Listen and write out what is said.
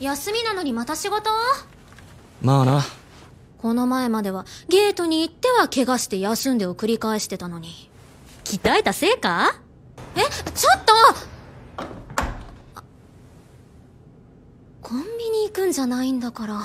休みなのにまた仕事？まあな。この前まではゲートに行っては怪我して休んでを繰り返してたのに。鍛えたせいか？え、ちょっとコンビニ行くんじゃないんだから。